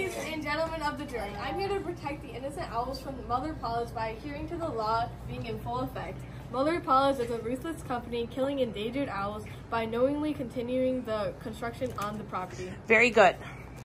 Ladies and gentlemen of the jury, I'm here to protect the innocent owls from Mother Paula's by adhering to the law being in full effect. Mother Paula's is a ruthless company killing endangered owls by knowingly continuing the construction on the property. Very good.